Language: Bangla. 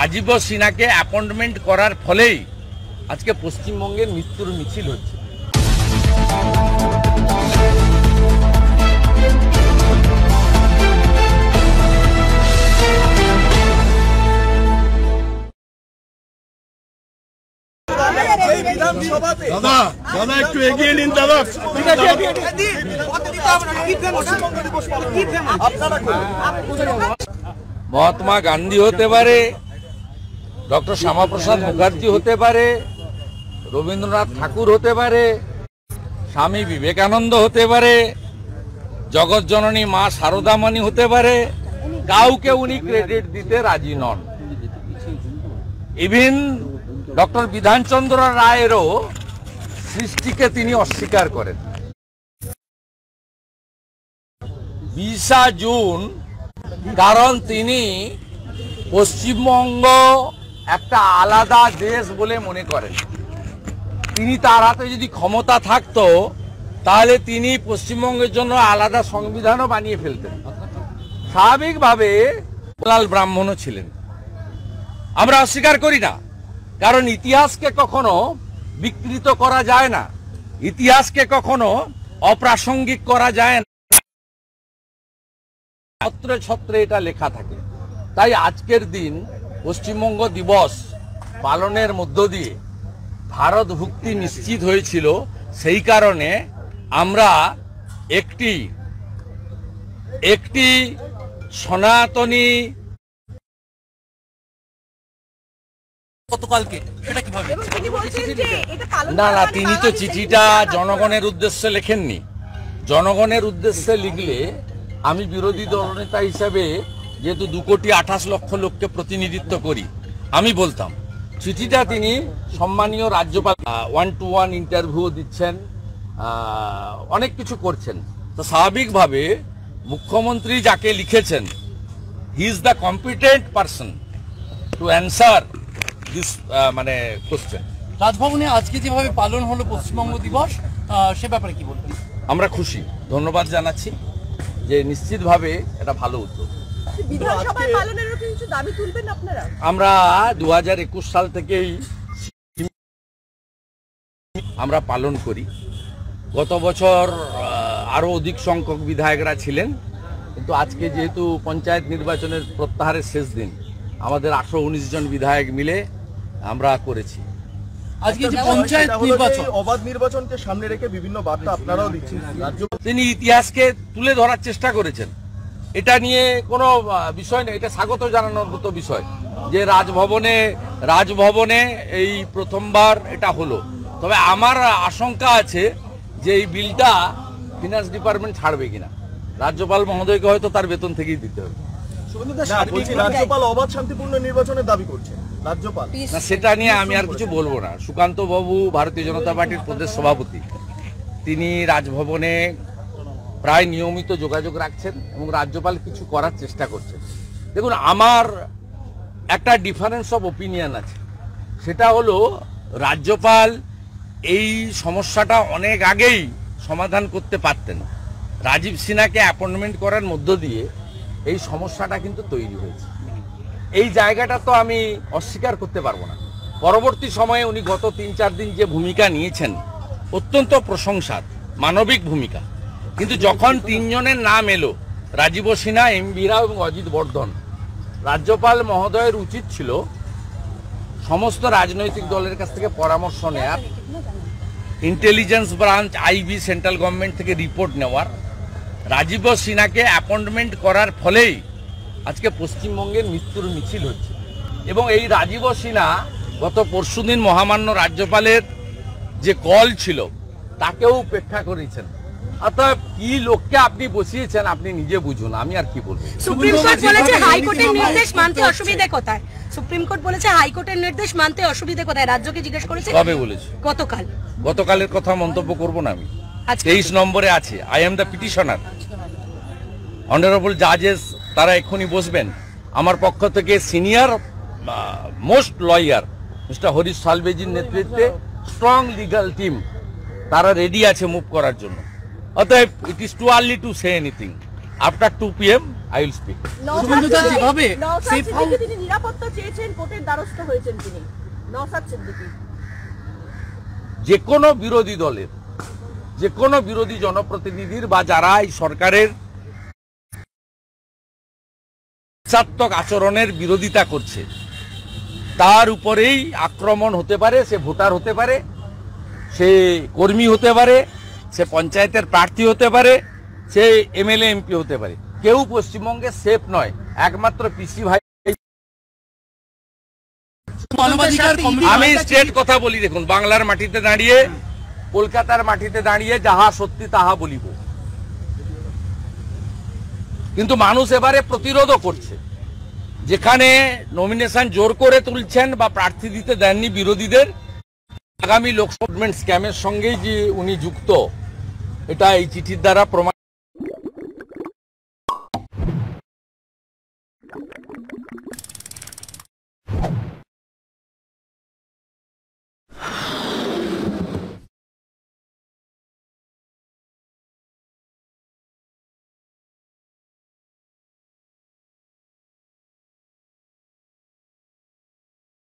রাজীব সিনহাকে অ্যাপয়েন্টমেন্ট করার ফলেই আজকে পশ্চিমবঙ্গের মৃত্যুর মিছিল হচ্ছে। দাদা দাদা একটু এগিয়ে নিন দাদা। মহাত্মা গান্ধী হতে পারে ডক্টর শ্যামাপ্রসাদ মুখার্জি হতে পারে, রবীন্দ্রনাথ ঠাকুর হতে পারে, স্বামী বিবেকানন্দ হতে পারে জগৎজননী মা শারদামণি হতে পারে, কাউকে উনি ক্রেডিট দিতে রাজি নন। ইভিন ডক্টর বিধানচন্দ্র রায়েরও সৃষ্টিকে তিনি অস্বীকার করেন। বিশা জুন, কারণ তিনি পশ্চিমবঙ্গ একটা আলাদা দেশ বলে মনে করেন। তিনি তার হাতে যদি ক্ষমতা থাকতো, তাহলে তিনি পশ্চিমবঙ্গের জন্য আলাদা সংবিধানও বানিয়ে ফেলতেন। স্বাভাবিকভাবে লাল ব্রাহ্মণও ছিলেন। আমরা অস্বীকার করি না, কারণ ইতিহাসকে কখনো বিকৃত করা যায় না। ইতিহাসকে কখনো অপ্রাসঙ্গিক করা যায় না। ছত্রে ছত্রে এটা লেখা থাকে। তাই আজকের দিন পশ্চিমবঙ্গ দিবস পালনের মধ্য দিয়ে ভারত ভুক্তি নিশ্চিত হয়েছিল সেই কারণে আমরা একটি একটি সনাতনী গতকালকে সেটা কীভাবে? না না তিনি তো চিঠিটা জনগণের উদ্দেশ্যে লেখেননি। জনগণের উদ্দেশ্যে লিখলে আমি বিরোধী দলনেতা হিসেবে যেহেতু দু কোটি আঠাশ লক্ষ লোককে প্রতিনিধিত্ব করি আমি বলতাম চিঠিটা তিনি সম্মানীয় রাজ্যপাল ওয়ান টু ওয়ান ইন্টারভিউ দিচ্ছেন অনেক কিছু করছেন। তো স্বাভাবিকভাবে মুখ্যমন্ত্রী যাকে লিখেছেন he is the competent person to answer this মানে কোশ্চেন রাজভবনে আজকে যেভাবে পালন হলো পশ্চিমবঙ্গ দিবস সে ব্যাপারে কি বলবেন? আমরা খুশি। ধন্যবাদ জানাচ্ছি যে নিশ্চিতভাবে এটা ভালো উদ্যোগ। বিধানসভায় পালনেরও কিছু দাবি তুলবেন আপনারা? আমরা দু হাজার একুশ সাল থেকেই আমরা পালন করি। গত বছর আহ, আরও অধিক সংখ্যক বিধায়করা ছিলেন কিন্তু আজকে যেহেতু পঞ্চায়েত নির্বাচনের প্রত্যাহারের শেষ দিন আমাদের আঠারো উনিশ জন বিধায়ক মিলে আমরা করেছি। আজকে যে পঞ্চায়েত নির্বাচন অবাধ নির্বাচনকে সামনে রেখে বিভিন্ন বার্তা আপনারাও দিচ্ছেন। তিনি ইতিহাসকে তুলে ধরার চেষ্টা করেছেন। এটা নিয়ে কোনো বিষয় নেই। এটা স্বাগত জানানোর মতো বিষয় যে রাজভবনে রাজভবনে এই প্রথমবার এটা হলো। তবে আমার আশঙ্কা আছে যে এই বিলটা ফিনান্স ডিপার্টমেন্ট ছাড়বে কিনা। রাজ্যপাল মহোদয়কে হয়তো তার বেতন থেকেই দিতে হবে। রাজ্যপাল অবাধ শান্তিপূর্ণ নির্বাচনের দাবি রাজ্যপাল। না সেটা নিয়ে আমি আর কিছু বলব না। সুকান্ত বাবু ভারতীয় জনতা পার্টির প্রদেশ সভাপতি। তিনি রাজভবনে প্রায় নিয়মিত যোগাযোগ রাখছেন এবং রাজ্যপাল কিছু করার চেষ্টা করছেন। দেখুন, আমার একটা ডিফারেন্স অফ ওপিনিয়ন আছে। সেটা হলো, রাজ্যপাল এই সমস্যাটা অনেক আগেই সমাধান করতে পারতেন। রাজীব সিনহাকে অ্যাপয়েন্টমেন্ট করার মধ্য দিয়ে এই সমস্যাটা কিন্তু তৈরি হয়েছে। এই জায়গাটা তো আমি অস্বীকার করতে পারব না। পরবর্তী সময়ে উনি গত তিন চার দিন যে ভূমিকা নিয়েছেন, অত্যন্ত প্রশংসার, মানবিক ভূমিকা। কিন্তু যখন তিনজনের নাম এলো, রাজীব সিনহা, এম বি রাও এবং অজিত বর্ধন, রাজ্যপাল মহোদয়ের উচিত ছিল সমস্ত রাজনৈতিক দলের কাছ থেকে পরামর্শ নেওয়ার intelligence branch IB central government থেকে রিপোর্ট নেওয়ার। রাজীব সিনহাকে অ্যাপয়েন্টমেন্ট করার ফলেই আজকে পশ্চিমবঙ্গের মৃত্যুর মিছিল হচ্ছে। এবং এই রাজীব সিনহা গত পরশুদিন মহামান্য রাজ্যপালের যে কল ছিল, তাকেও উপেক্ষা করেছেন। অর্থাৎ কি লোককে আপনি বসিয়েছেন আপনি নিজে বুঝুন আমি আর কি বলব? সুপ্রিম কোর্ট বলেছে হাইকোর্টের নির্দেশ মানতে। অসুবিধে কোথায়? সুপ্রিম কোর্ট বলেছে হাইকোর্টের নির্দেশ মানতে অসুবিধে কোথায়? রাজ্যকে জিজ্ঞেস করেছে কবে বলেছে। গতকাল। গতকালের কথা মন্তব্য করব না আমি। তেইশ নম্বরে আছে I am the petitioner honourable জাজেস তারা এক্ষুনি বসবেন। আমার পক্ষ থেকে senior most lawyer mister Harish সালভেজির নেতৃত্বে স্ট্রং লিগাল টিম তারা রেডি আছে মুভ করার জন্য। অতএব it is too early to say anything after two P M I will speak যেভাবে তিনি নিরাপত্তা চেয়েছেন কোর্টের দ্বারস্থ হয়েছেন তিনি। সিদ্দিকী। যে কোনো বিরোধী দলের যে কোনো বিরোধী জনপ্রতিনিধির বা যারা এই সরকারের হিংসাত্মক আচরণের বিরোধিতা করছে তার উপরেই আক্রমণ হতে পারে সে ভোটার হতে পারে সে কর্মী হতে পারে সে পঞ্চায়েতের প্রার্থী হতে পারে সে এমএলএ এমপি হতে পারে। কেউ পশ্চিমবঙ্গে সেফ নয় একমাত্র পিসি ভাই। আমি স্টেট কথা বলি দেখুন বাংলার মাটিতে দাঁড়িয়ে কলকাতার মাটিতে দাঁড়িয়ে যাহা সত্যি তাহা বলিব। কিন্তু মানুষ এবারে প্রতিরোধও করছে। যেখানে নমিনেশন জোর করে তুলছেন বা প্রার্থী দিতে দেননি বিরোধীদের আগামী লোকসভা স্ক্যামের সঙ্গেই যে উনি যুক্ত এটা এই চিঠির দ্বারা প্রমাণ